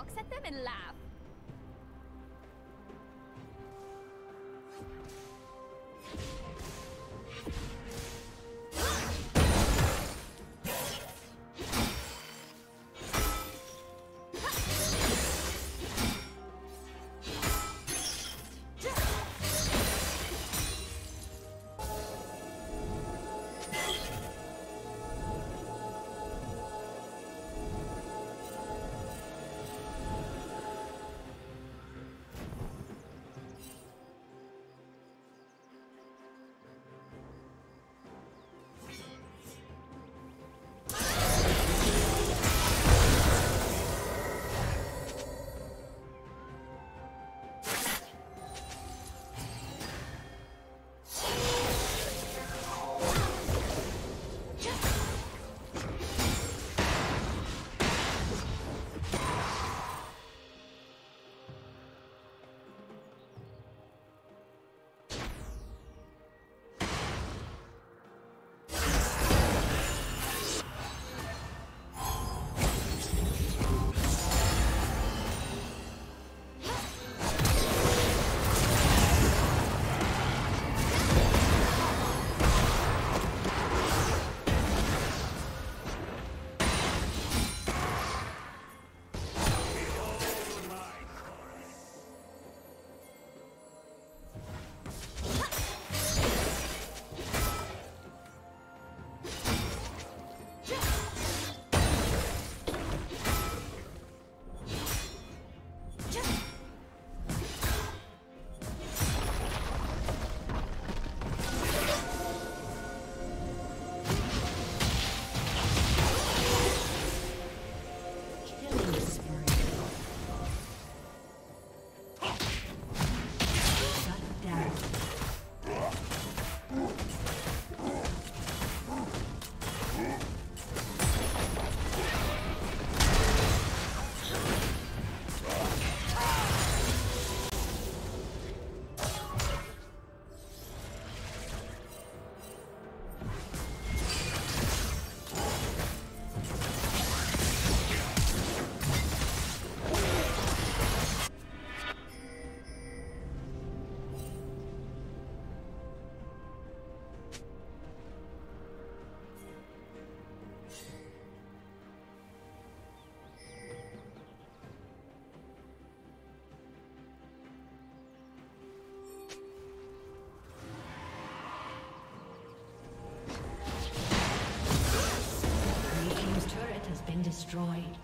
Us at them and laugh. Destroyed.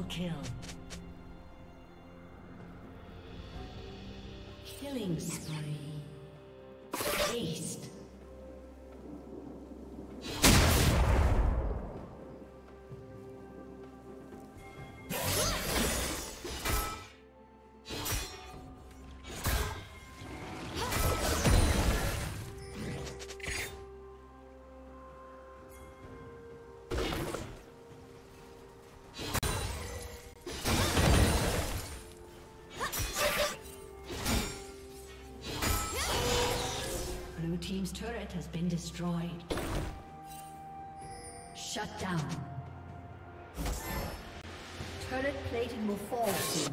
Double kill. Blue team's turret has been destroyed. Shut down. Turret plating will fall soon.